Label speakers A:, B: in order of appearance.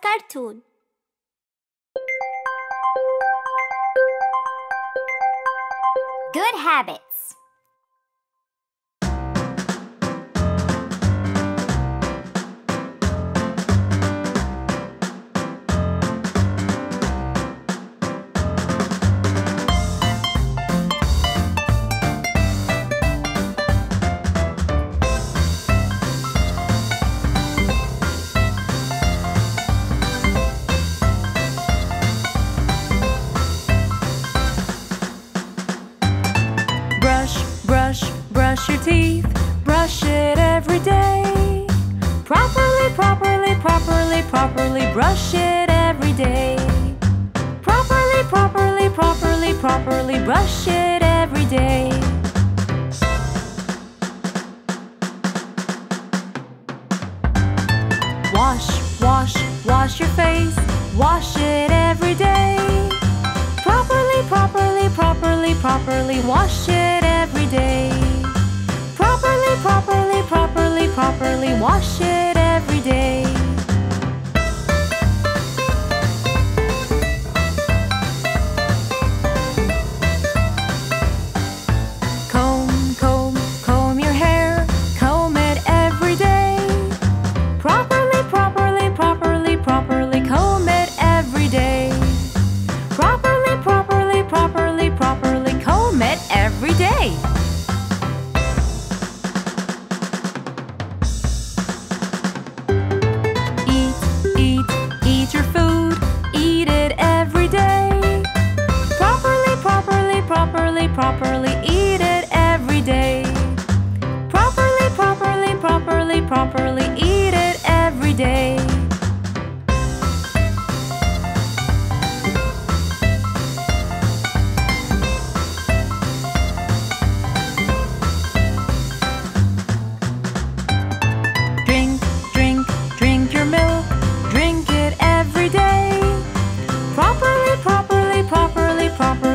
A: Cartoon. Good habits.
B: Teeth. Brush it every day. Properly, properly, properly, properly brush it every day. Properly, properly, properly, properly brush it every day. Wash, wash, wash your face. Wash it every day. Properly, properly, properly, properly wash it properly, wash it every day. properly eat it every day. Properly, properly, properly, properly eat it every day. Drink, drink, drink your milk. Drink it every day. properly, properly, properly.